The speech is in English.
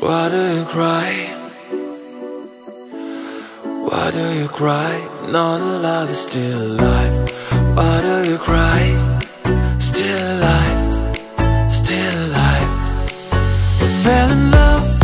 Why do you cry? Why do you cry? No, love is still alive. Why do you cry? fell in love.